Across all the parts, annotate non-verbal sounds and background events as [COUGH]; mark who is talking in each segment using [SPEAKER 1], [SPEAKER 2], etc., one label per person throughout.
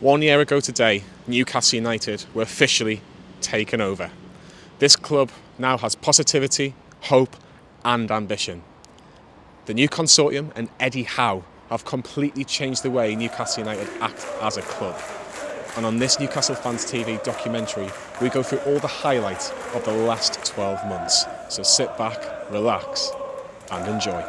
[SPEAKER 1] One year ago today, Newcastle United were officially taken over. This club now has positivity, hope, and ambition. The new consortium and Eddie Howe have completely changed the way Newcastle United act as a club. And on this Newcastle Fans TV documentary, we go through all the highlights of the last 12 months. So sit back, relax, and enjoy.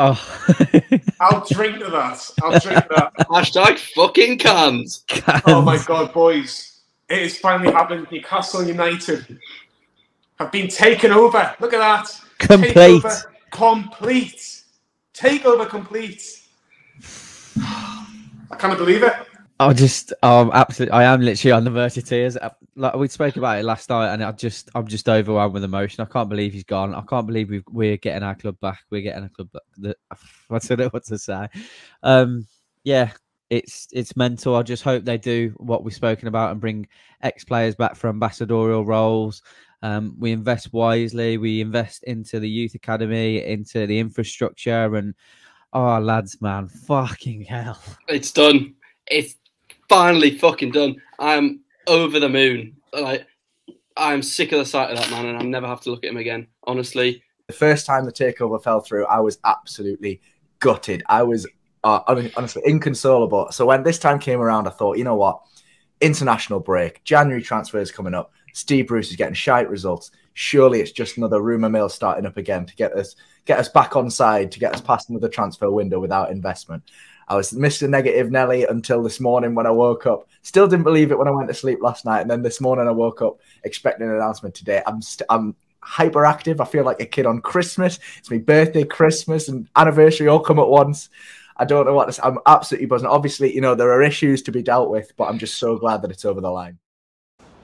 [SPEAKER 2] Oh, [LAUGHS]
[SPEAKER 1] I'll drink to that. I'll drink to that. [LAUGHS]
[SPEAKER 3] Hashtag fucking cans.
[SPEAKER 1] Oh my god, boys. It is finally happened. Newcastle United have been taken over. Look at that.
[SPEAKER 2] Complete.
[SPEAKER 1] Takeover complete. Takeover complete. [SIGHS] I can't believe it.
[SPEAKER 2] I just, um, absolutely, I am literally on the verge of tears. Like we spoke about it last night, and I just, I'm just overwhelmed with emotion. I can't believe he's gone. I can't believe we've, we're getting our club back. We're getting a club back. The, [LAUGHS] I don't know what to say. Um, yeah, it's it's mental. I just hope they do what we've spoken about and bring ex players back for ambassadorial roles. Um, we invest wisely. We invest into the youth academy, into the infrastructure, and oh, lads, man, fucking hell.
[SPEAKER 3] It's done. It's finally fucking done. I'm over the moon. Like I'm sick of the sight of that man, and I'll never have to look at him again. Honestly,
[SPEAKER 4] The first time the takeover fell through, I was absolutely gutted. I was uh, honestly inconsolable. So when this time came around, I thought, you know what? International break, January transfers coming up. Steve Bruce is getting shite results. Surely it's just another rumor mill starting up again to get us get us back on side to get us past another transfer window without investment. I was Mr. Negative Nelly until this morning when I woke up. Still didn't believe it when I went to sleep last night, and then this morning I woke up expecting an announcement today. I'm st- I'm hyperactive. I feel like a kid on Christmas. It's my birthday, Christmas, and anniversary all come at once. I don't know what this. I'm absolutely buzzing. Obviously, you know there are issues to be dealt with, but I'm just so glad that it's over the line.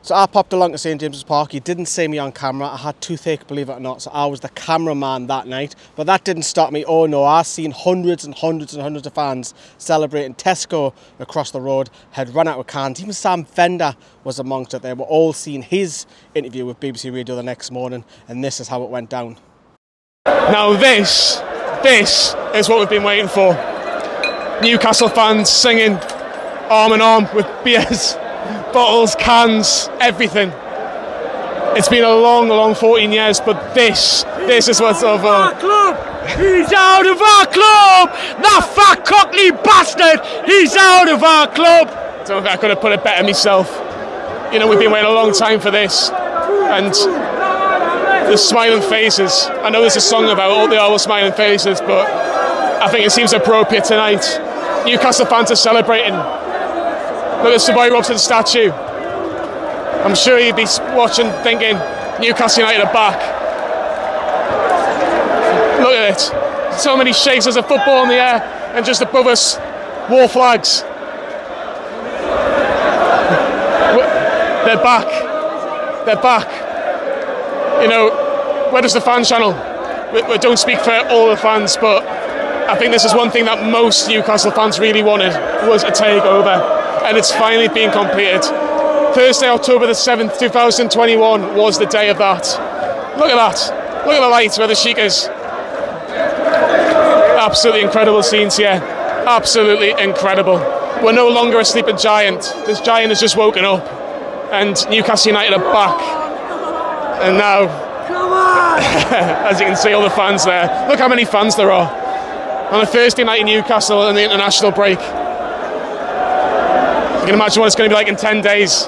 [SPEAKER 5] So I popped along to St James's Park. he didn't see me on camera. I had toothache, believe it or not. So I was the cameraman that night. But that didn't stop me. Oh no, I've seen hundreds and hundreds and hundreds of fans celebrating. Tesco across the road had run out of cans. Even Sam Fender was amongst it. They were all seeing his interview with BBC Radio the next morning. And this is how it went down.
[SPEAKER 1] Now this, this is what we've been waiting for. Newcastle fans singing arm in arm with beers, bottles, cans, everything. It's been a long, long 14 years, but this, this is what's over.
[SPEAKER 6] club! He's out of our club! That fat cockney bastard! He's out of our club!
[SPEAKER 1] I don't think I could have put it better myself. You know, we've been waiting a long time for this, and the smiling faces. I know there's a song about all the all smiling faces, but I think it seems appropriate tonight. Newcastle fans are celebrating. Look at Sir Bobby Robson statue. I'm sure you'd be watching, thinking Newcastle United are back. Look at it. So many shapes. There's a football in the air, and just above us, war flags. They're back. They're back. You know, where does the fan channel? We, we don't speak for all the fans, but I think this is one thing that most Newcastle fans really wanted was a takeover, and it's finally being completed. Thursday, October the 7th, 2021 was the day of that. Look at that. Look at the lights where the Sheik is. Absolutely incredible scenes here. Absolutely incredible. We're no longer a sleeping giant. This giant has just woken up. And Newcastle United are back. And now, [LAUGHS] as you can see, all the fans there. Look how many fans there are. On a Thursday night in Newcastle on the international break. You can imagine what it's going to be like in 10 days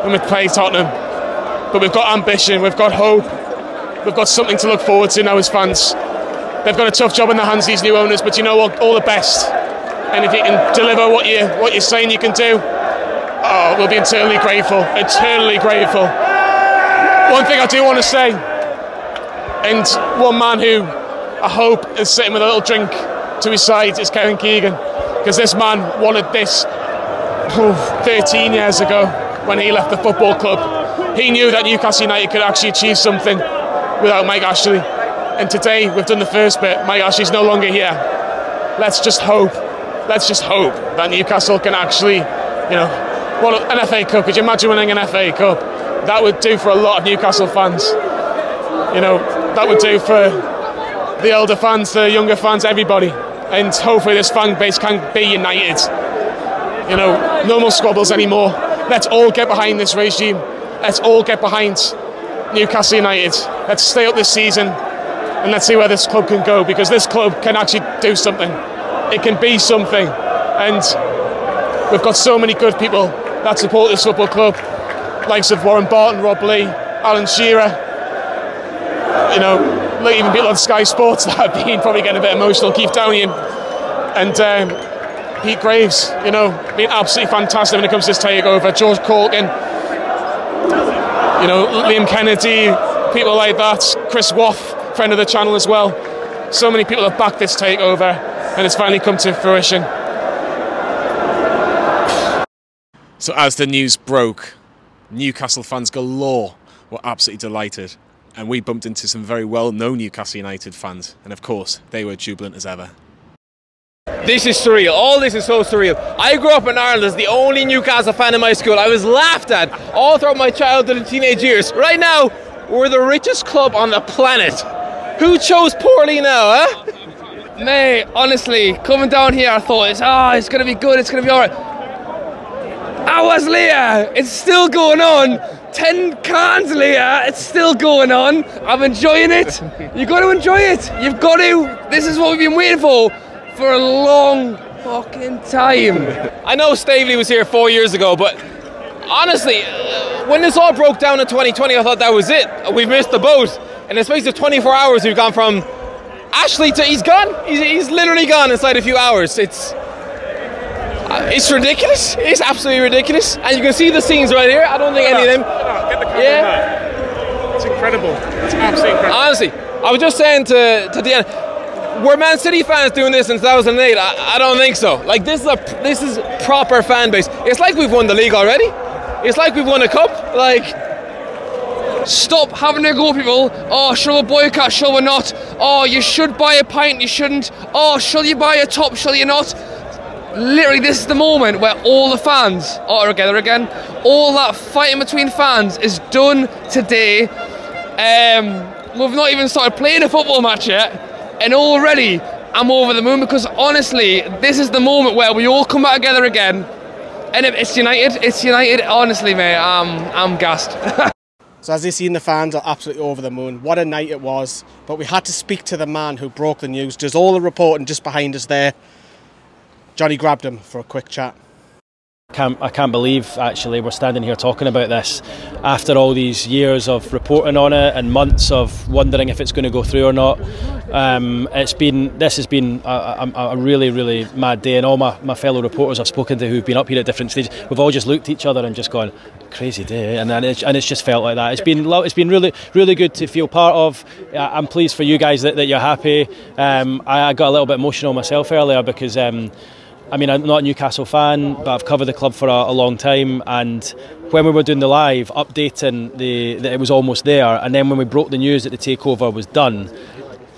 [SPEAKER 1] when we play Tottenham. But we've got ambition, we've got hope, we've got something to look forward to now as fans. They've got a tough job in their hands, of these new owners, but you know what? All the best. And if you can deliver what you what you're saying you can do, oh, we'll be eternally grateful. Eternally grateful. One thing I do want to say, and one man who I hope is sitting with a little drink to his side is Kevin Keegan, because this man wanted this 13 years ago when he left the football club. He knew that Newcastle United could actually achieve something without Mike Ashley. And today we've done the first bit. Mike Ashley's no longer here. Let's just hope. Let's just hope that Newcastle can actually, you know, an FA Cup. Could you imagine winning an FA Cup? That would do for a lot of Newcastle fans. You know, that would do for the elder fans, the younger fans, everybody. And hopefully this fan base can be united. You know, no more squabbles anymore. Let's all get behind this regime. Let's all get behind Newcastle United. Let's stay up this season and let's see where this club can go because this club can actually do something. It can be something. And we've got so many good people that support this football club, likes of Warren Barton, Rob Lee, Alan Shearer, you know, even people on Sky Sports [LAUGHS] that have been probably getting a bit emotional, Keith Downey and, and um, Pete Graves, you know, being absolutely fantastic when it comes to this takeover. George Caulkin, you know, Liam Kennedy, people like that, Chris Waugh, friend of the channel as well. So many people have backed this takeover and it's finally come to fruition. So as the news broke, Newcastle fans galore were absolutely delighted. And we bumped into some very well-known Newcastle United fans. And of course, they were jubilant as ever.
[SPEAKER 7] This is surreal. All this is so surreal. I grew up in Ireland as the only Newcastle fan in my school. I was laughed at all throughout my childhood and teenage years. Right now, we're the richest club on the planet. Who chose poorly now, huh?
[SPEAKER 8] Mate, honestly, coming down here, I thought, it's, oh, it's going to be good, it's going to be alright. How was Leah? It's still going on. 10 cans, Leah. It's still going on. I'm enjoying it. You've got to enjoy it. You've got to. This is what we've been waiting for for a long fucking time.
[SPEAKER 7] I know Staveley was here four years ago, but honestly, uh, when this all broke down in 2020, I thought that was it. We've missed the boat. In the space of 24 hours, we've gone from Ashley to he's gone. He's, he's literally gone inside a few hours. It's uh, it's ridiculous. It's absolutely ridiculous. And you can see the scenes right here. I don't think any of them.
[SPEAKER 1] Get the camera
[SPEAKER 7] Yeah.
[SPEAKER 1] It's incredible. It's absolutely incredible.
[SPEAKER 7] Honestly, I was just saying to to Deanna, were Man City fans doing this in 2008? I, I don't think so. Like this is a this is proper fan base. It's like we've won the league already. It's like we've won a cup. Like
[SPEAKER 8] Stop having a go, people. Oh, shall we boycott? Shall we not? Oh, you should buy a pint. You shouldn't. Oh, shall you buy a top? Shall you not? Literally, this is the moment where all the fans are together again. All that fighting between fans is done today. Um, we've not even started playing a football match yet, and already I'm over the moon because honestly, this is the moment where we all come back together again. And it's United. It's United. Honestly, mate, I'm I'm gassed. [LAUGHS]
[SPEAKER 5] So as you've seen, the fans are absolutely over the moon. What a night it was. But we had to speak to the man who broke the news. Does all the reporting just behind us there. Johnny grabbed him for a quick chat.
[SPEAKER 9] Can't, I can't believe actually we're standing here talking about this after all these years of reporting on it and months of wondering if it's going to go through or not. Um, it's been this has been a, a, a, really really mad day, and all my, my fellow reporters I've spoken to who've been up here at different stages, we've all just looked at each other and just gone crazy day, and it's, and it's just felt like that. It's been it's been really really good to feel part of. I'm pleased for you guys that, that you're happy. Um, I, I got a little bit emotional myself earlier because. Um, I mean, I'm not a Newcastle fan, but I've covered the club for a, a long time. And when we were doing the live, updating the that it was almost there, and then when we broke the news that the takeover was done,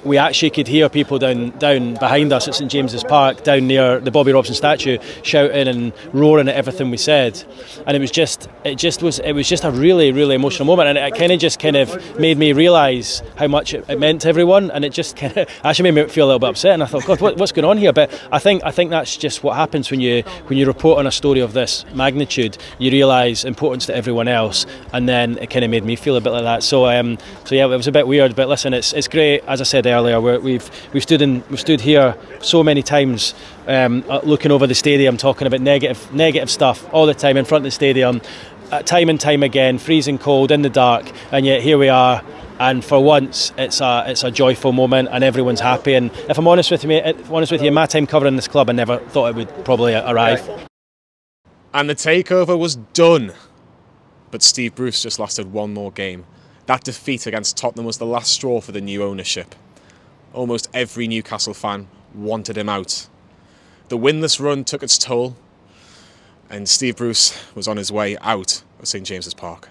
[SPEAKER 9] we actually could hear people down down behind us at St James's Park, down near the Bobby Robson statue, shouting and roaring at everything we said, and it was just it just was it was just a really really emotional moment, and it kind of just kind of made me realise how much it, it, meant to everyone, and it just [LAUGHS] kind of actually made me feel a little bit upset, and I thought, God, what, what's going on here? But I think I think that's just what happens when you when you report on a story of this magnitude, you realise importance to everyone else, and then it kind of made me feel a bit like that. So um, so yeah, it was a bit weird, but listen, it's it's great, as I said earlier. We've we've stood in we've stood here so many times, um, looking over the stadium, talking about negative negative stuff all the time in front of the stadium, uh, time and time again, freezing cold in the dark, and yet here we are. And for once, it's a it's a joyful moment, and everyone's happy. And if I'm honest with you, if I'm honest with you, my time covering this club, I never thought it would probably arrive.
[SPEAKER 1] And the takeover was done. But Steve Bruce just lasted one more game. That defeat against Tottenham was the last straw for the new ownership almost every Newcastle fan wanted him out. The winless run took its toll, and Steve Bruce was on his way out of St James's Park.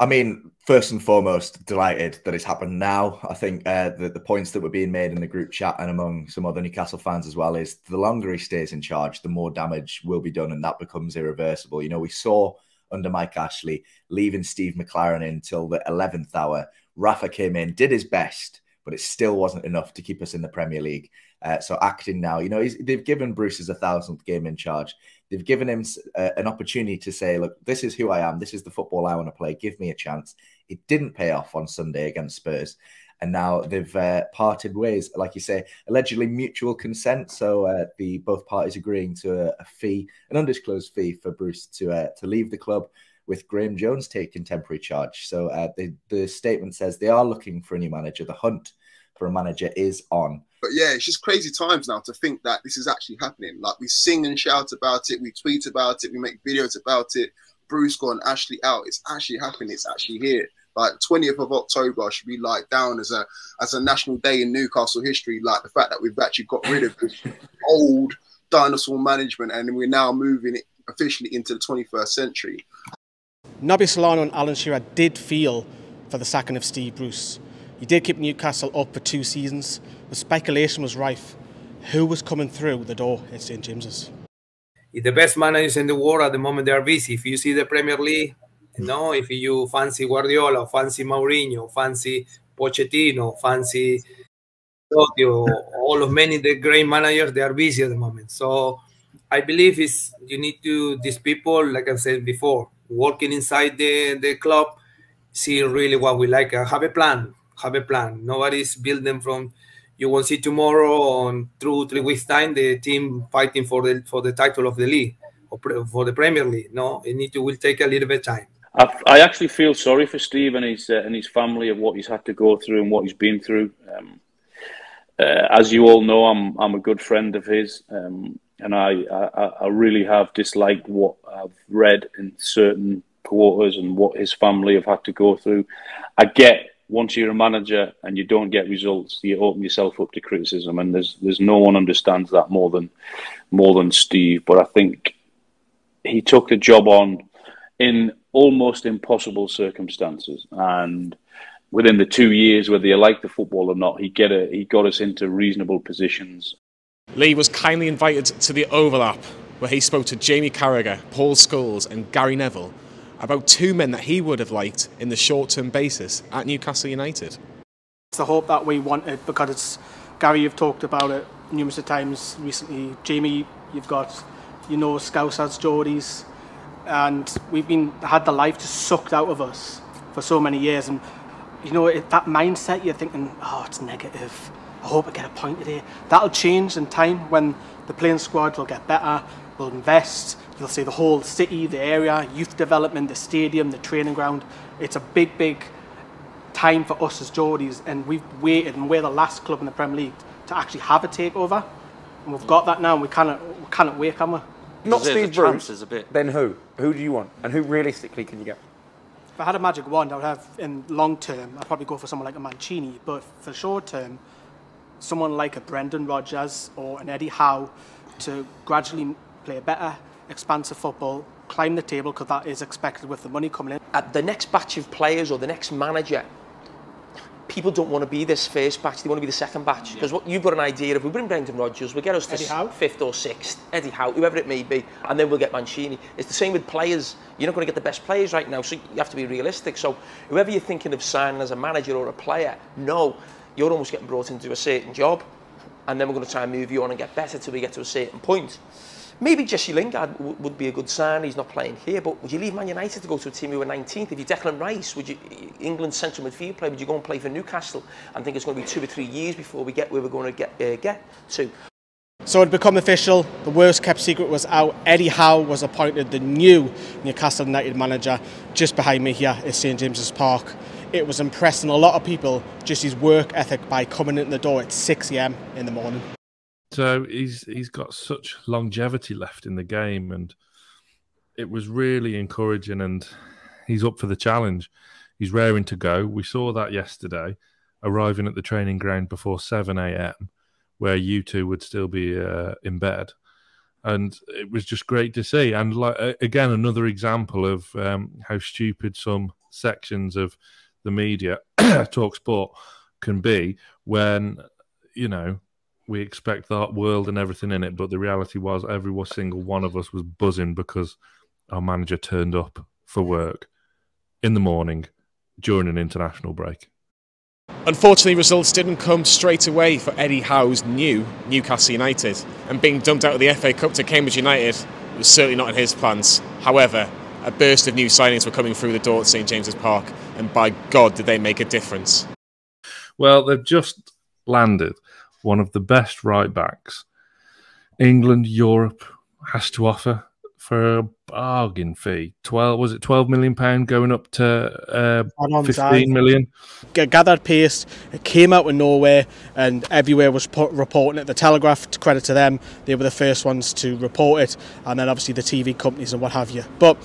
[SPEAKER 4] I mean, first and foremost, delighted that it's happened now. I think uh, the, the points that were being made in the group chat and among some other Newcastle fans as well is the longer he stays in charge, the more damage will be done, and that becomes irreversible. You know, we saw under Mike Ashley leaving Steve McClaren in until the 11th hour. Rafa came in, did his best, but it still wasn't enough to keep us in the Premier League. Uh, so acting now, you know, they've given Bruce his a thousandth game in charge. They've given him uh, an opportunity to say, look, this is who I am. This is the football I want to play. Give me a chance. It didn't pay off on Sunday against Spurs. And now they've uh, parted ways, like you say, allegedly mutual consent. So uh, the both parties agreeing to a, a, fee, an undisclosed fee for Bruce to uh, to leave the club, with Graham Jones taking temporary charge. So uh, the the statement says they are looking for a new manager. The hunt for a manager is on.
[SPEAKER 10] But yeah, it's just crazy times now to think that this is actually happening. Like we sing and shout about it, we tweet about it, we make videos about it. Bruce gone, Ashley out. It's actually happening. It's actually here. Like 20th of October should be like down as a as a national day in Newcastle history. Like the fact that we've actually got rid of this [LAUGHS] old dinosaur management and we're now moving it officially into the 21st century.
[SPEAKER 5] Nobby Solano and Alan Shearer did feel for the sacking of Steve Bruce. He did keep Newcastle up for two seasons, but speculation was rife. Who was coming through the door at St James's?
[SPEAKER 11] The best managers in the world at the moment they are busy. If you see the Premier League, you know, if you fancy Guardiola, fancy Mourinho, fancy Pochettino, fancy all of many the great managers, they are busy at the moment. So I believe is you need to these people, like I said before, working inside the, the club, see really what we like, uh, have a plan, have a plan. Nobody's building from you will see tomorrow on through three weeks time the team fighting for the for the title of the league or for the Premier League. No, it need to will take a little bit of time.
[SPEAKER 12] I, I actually feel sorry for Steve and his uh, and his family of what he's had to go through and what he's been through. Um, uh, as you all know, I'm I'm a good friend of his, um, and I, I I really have disliked what I've read in certain quarters and what his family have had to go through. I get once you're a manager and you don't get results, you open yourself up to criticism, and there's there's no one understands that more than more than Steve. But I think he took the job on in almost impossible circumstances, and within the two years, whether you like the football or not, he get a, he got us into reasonable positions.
[SPEAKER 1] Lee was kindly invited to the overlap where he spoke to Jamie Carragher, Paul Scholes, and Gary Neville about two men that he would have liked in the short term basis at Newcastle United.
[SPEAKER 5] It's the hope that we wanted because it's Gary, you've talked about it numerous times recently. Jamie, you've got, you know, Scousers, Geordies, and we've been had the life just sucked out of us for so many years. And, you know, that mindset, you're thinking, oh, it's negative. I hope I get a point today. That'll change in time when the playing squad will get better, will invest, You'll see the whole city, the area, youth development, the stadium, the training ground. It's a big, big time for us as Geordies, and we've waited, and we're the last club in the Premier League to actually have a takeover. And we've got that now, and we cannot, we cannot wait, can we?
[SPEAKER 13] Not Steve Bruce, a bit. then who? Who do you want? And who realistically can you get?
[SPEAKER 5] If I had a magic wand, I would have, in long term, I'd probably go for someone like a Mancini, but for short term, someone like a Brendan Rodgers or an Eddie Howe to gradually play better expansive football, climb the table because that is expected with the money coming in.
[SPEAKER 14] At the next batch of players or the next manager, people don't want to be this first batch, they want to be the second batch. Because yeah. what you've got an idea of, we bring Brendan Rodgers, we'll get us to fifth or sixth, Eddie Howe, whoever it may be, and then we'll get Mancini. It's the same with players. You're not going to get the best players right now, so you have to be realistic. So whoever you're thinking of signing as a manager or a player, no, you're almost getting brought into a certain job, and then we're going to try and move you on and get better till we get to a certain point. Maybe Jesse Lingard would be a good sign. He's not playing here, but would you leave Man United to go to a team who were 19th? If you Declan Rice, would you England's central midfield player? Would you go and play for Newcastle and think it's going to be two or three years before we get where we're going to get uh, get to?
[SPEAKER 5] So it become official. The worst kept secret was out. Eddie Howe was appointed the new Newcastle United manager. Just behind me here is St James's Park. It was impressing a lot of people just his work ethic by coming in the door at 6 a.m. in the morning.
[SPEAKER 15] So he's he's got such longevity left in the game, and it was really encouraging. And he's up for the challenge. He's raring to go. We saw that yesterday, arriving at the training ground before seven a.m., where you two would still be uh, in bed, and it was just great to see. And like again, another example of um, how stupid some sections of the media, [CLEARS THROAT] Talk Sport, can be when you know we expect the world and everything in it, but the reality was every single one of us was buzzing because our manager turned up for work in the morning during an international break.
[SPEAKER 1] Unfortunately, results didn't come straight away for Eddie Howe's new Newcastle United, and being dumped out of the FA Cup to Cambridge United was certainly not in his plans. However, a burst of new signings were coming through the door at St James's Park, and by God, did they make a difference.
[SPEAKER 15] Well, they've just landed one of the best right backs England, Europe has to offer for a bargain fee. Twelve was it twelve million pound going up to uh, fifteen million?
[SPEAKER 16] Gathered pace. It came out of nowhere, and everywhere was put, reporting it. The Telegraph, to credit to them, they were the first ones to report it, and then obviously the TV companies and what have you. But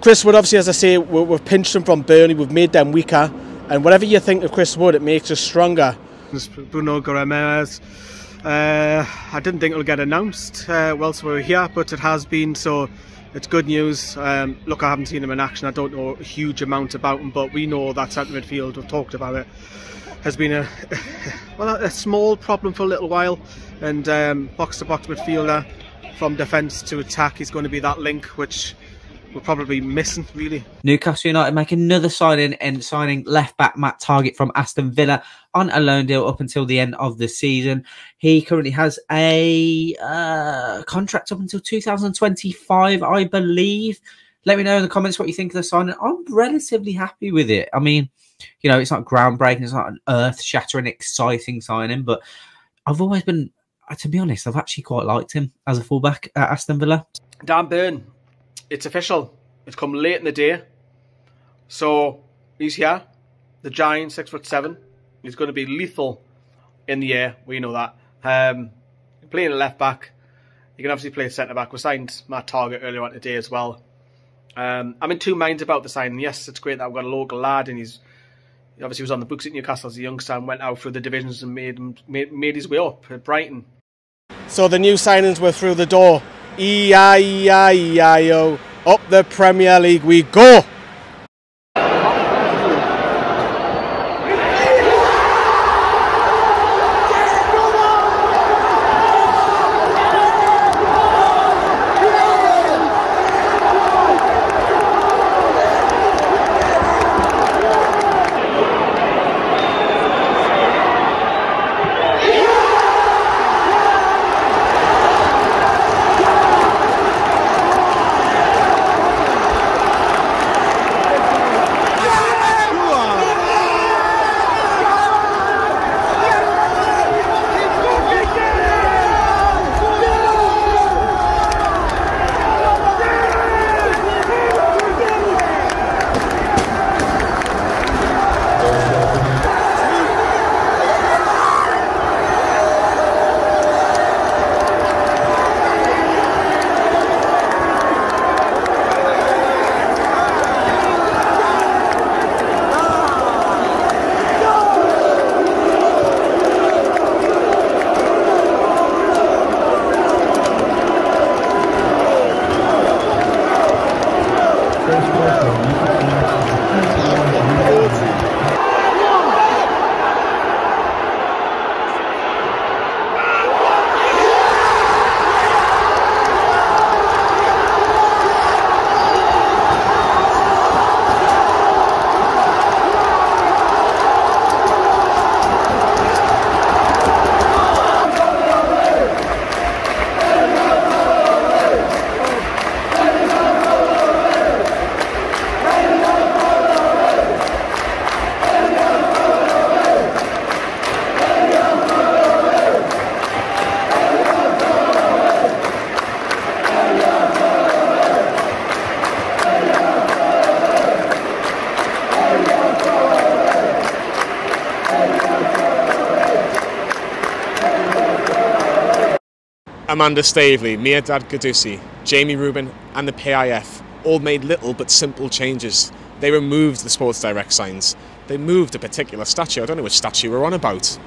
[SPEAKER 16] Chris Wood, obviously, as I say, we- we've pinched them from Burnley. We've made them weaker, and whatever you think of Chris Wood, it makes us stronger.
[SPEAKER 5] Bruno Guimarães. Uh, I didn't think it would get announced uh, whilst we were here, but it has been, so it's good news. Um, look, I haven't seen him in action. I don't know a huge amount about him, but we know that centre midfield, we've talked about it, has been a [LAUGHS] well a small problem for a little while. And um, box to box midfielder from defence to attack is going to be that link, which we're probably missing really.
[SPEAKER 17] Newcastle United make another signing and signing left back Matt Targett from Aston Villa on a loan deal up until the end of the season. He currently has a uh, contract up until 2025, I believe. Let me know in the comments what you think of the signing. I'm relatively happy with it. I mean, you know, it's not groundbreaking, it's not an earth shattering, exciting signing, but I've always been, uh, to be honest, I've actually quite liked him as a fullback at Aston Villa.
[SPEAKER 5] Dan Burn, it's official. It's come late in the day. So he's here. The giant, six foot seven. He's going to be lethal in the air. We know that. Um, playing a left back. He can obviously play centre back. We signed Matt Targett earlier on today as well. Um, I'm in two minds about the signing. Yes, it's great that we've got a local lad and he's he obviously was on the books at Newcastle as a youngster and went out through the divisions and made made, made his way up at Brighton.
[SPEAKER 16] So the new signings were through the door. E-I-E-I-E-I-O. Up the Premier League we go.
[SPEAKER 1] Amanda Staveley, Mehrdad Ghodoussi, Jamie Reuben, and the PIF all made little but simple changes. They removed the Sports Direct signs. They moved a particular statue. I don't know which statue we're on about.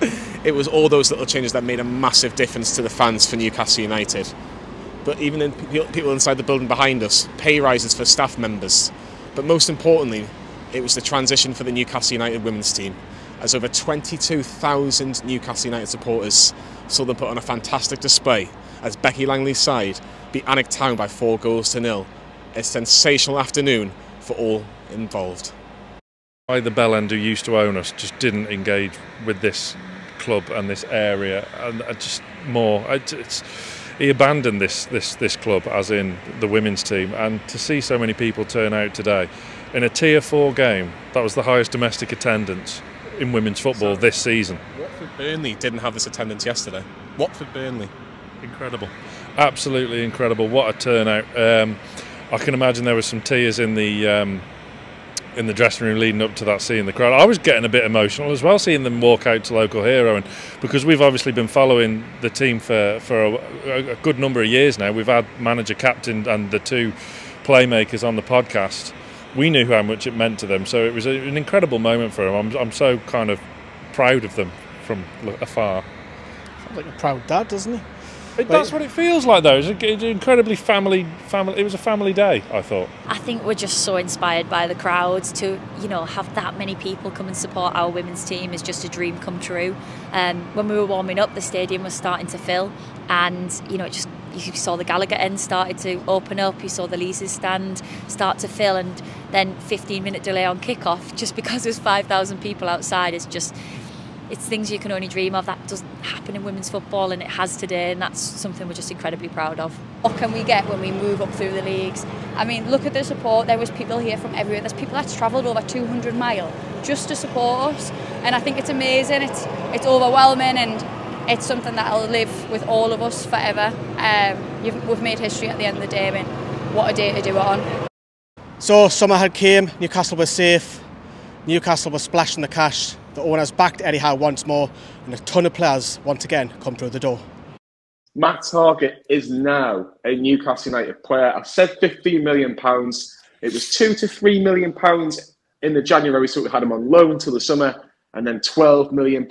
[SPEAKER 1] [LAUGHS] it was all those little changes that made a massive difference to the fans for Newcastle United. But even in people inside the building behind us, pay rises for staff members, But most importantly, it was the transition for the Newcastle United women's team, as over 22,000 Newcastle United supporters saw them put on a fantastic display as Becky Langley's side beat Alnwick Town by four goals to nil. A sensational afternoon for all involved.
[SPEAKER 15] Why the Bellend who used to own us just didn't engage with this club and this area, and uh, just more. It's, he abandoned this this this club, as in the women's team, and to see so many people turn out today in a tier four game, that was the highest domestic attendance in women's football this season.
[SPEAKER 1] Watford Burnley didn't have this attendance yesterday. Watford Burnley,
[SPEAKER 15] incredible, absolutely incredible. What a turnout! Um, I can imagine there was some tears in the. Um, in the dressing room leading up to that, seeing the crowd. I was getting a bit emotional as well, seeing them walk out to local hero, and because we've obviously been following the team for for a, a good number of years now. We've had manager, captain, and the two playmakers on the podcast. We knew how much it meant to them, so it was a, an incredible moment for them. I'm, I'm so kind of proud of them from afar.
[SPEAKER 5] Sounds like a proud dad, doesn't he?
[SPEAKER 15] It, that's what it feels like, though. It's an incredibly family, family. It was a family day. I thought.
[SPEAKER 18] I think we're just so inspired by the crowds to, you know, have that many people come and support our women's team is just a dream come true. Um, when we were warming up, the stadium was starting to fill, and you know, it just you saw the Gallowgate end started to open up. You saw the Leazes stand start to fill, and then 15 minute delay on kickoff just because there's 5,000 people outside. It's just it's things you can only dream of. That doesn't happen in women's football, and it has today, and that's something we're just incredibly proud of.
[SPEAKER 19] What can we get when we move up through the leagues? I mean, look at the support. There was people here from everywhere. There's people that's travelled over 200 mile just to support us, and I think it's amazing. It's it's overwhelming, and it's something that'll live with all of us forever. Um, we've made history at the end of the day, I mean, what a day to do it on.
[SPEAKER 5] So summer had came. Newcastle was safe. Newcastle was splashing the cash the owners backed Eddie Howe once more, and a ton of players once again come through the door.
[SPEAKER 1] Matt Targett is now a Newcastle United player. I said £15 million. It was two to three million pounds in the January, so we had him on loan till the summer, and then £12 million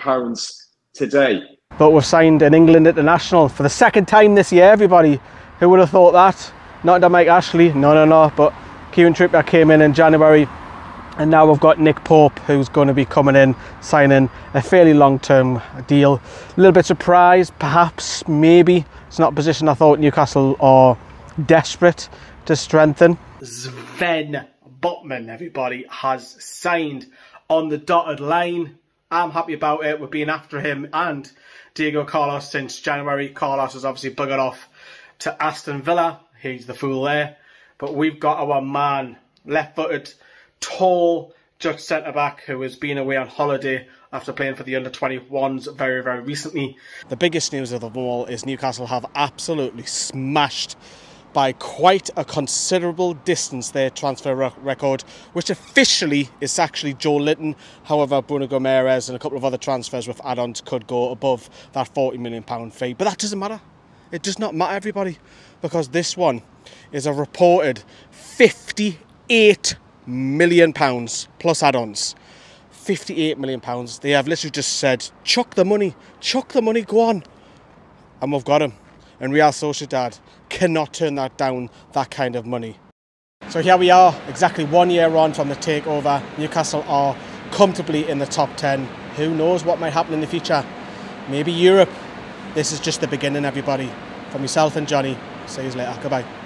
[SPEAKER 1] today.
[SPEAKER 5] But we've signed an England international for the second time this year, everybody. Who would have thought that? Not under Mike Ashley, no, no, no. But Kieran Trippier came in in January and now we've got Nick Pope who's going to be coming in signing a fairly long-term deal. A little bit surprised perhaps maybe. It's not a position I thought Newcastle are desperate to strengthen. Sven Botman everybody has signed on the dotted line. I'm happy about it. We've been after him and Diego Carlos since January. Carlos has obviously buggered off to Aston Villa. He's the fool there. But we've got our man left-footed tall Dutch centre back who has been away on holiday after playing for the under 21s very, very recently. The biggest news of them all is Newcastle have absolutely smashed by quite a considerable distance their transfer record, which officially is actually Joelinton. However, Bruno Guimarães and a couple of other transfers with add-ons could go above that 40 million pound fee. But that doesn't matter. It does not matter, everybody, because this one is a reported 58 million pounds plus add-ons. 58 million pounds. They have literally just said, chuck the money, chuck the money, go on. And we've got him. And Real Sociedad cannot turn that down, that kind of money. So here we are, exactly one year on from the takeover. Newcastle are comfortably in the top 10. Who knows what might happen in the future? Maybe Europe. This is just the beginning, everybody. From myself and Johnny, see you later. Goodbye.